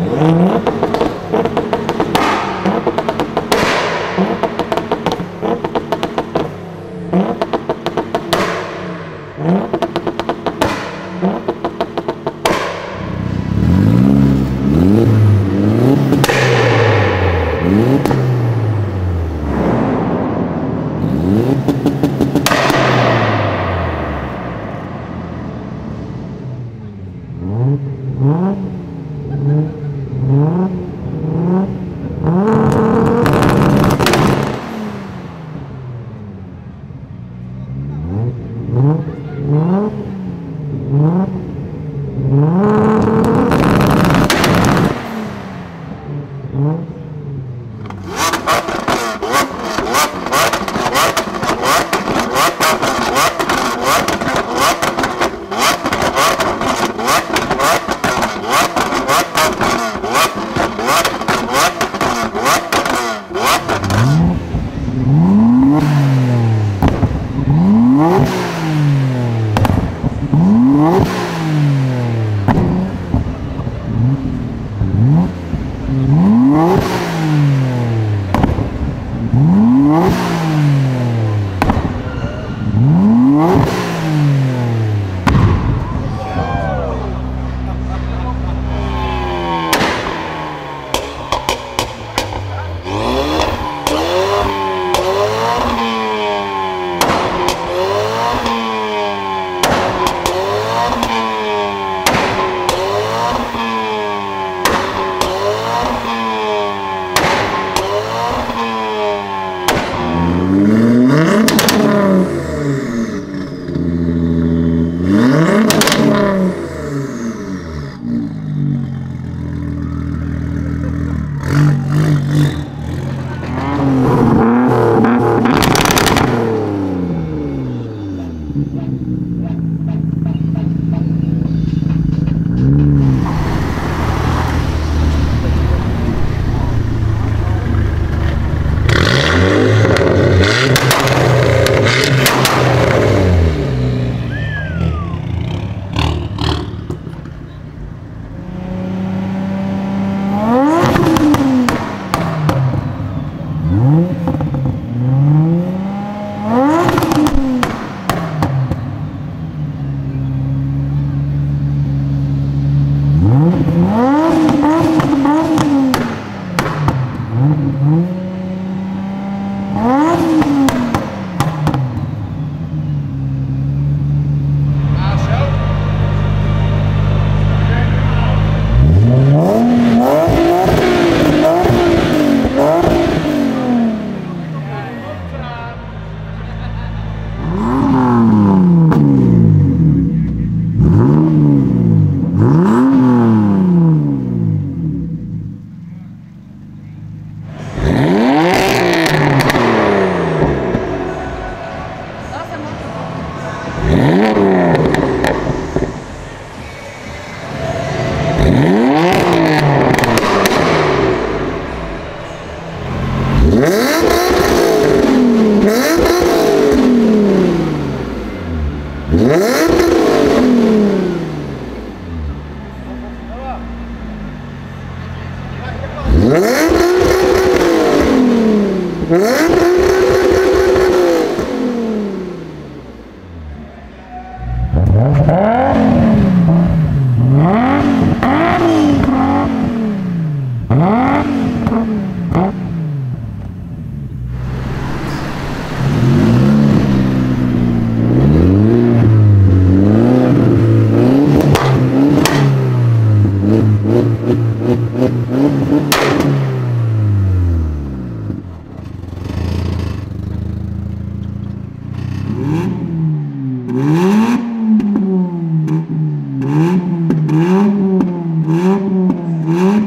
Música ¡Ah! Mm-hmm.